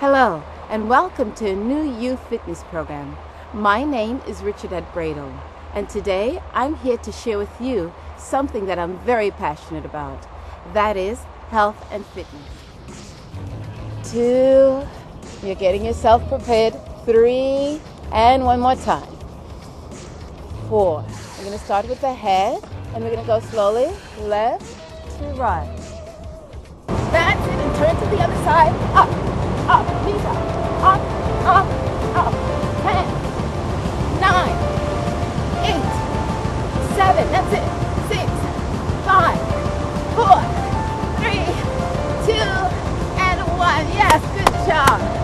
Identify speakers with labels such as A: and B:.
A: Hello, and welcome to A NU YOU fitness program. My name is Richardette Bredl, and today I'm here to share with you something that I'm very passionate about. That is health and fitness. Two, you're getting yourself prepared. Three, and one more time. Four. We're going to start with the head, and we're going to go slowly left to right. That's it, and turn to the other side. seven, that's it, six, five, four, three, two, and one. Yes, good job.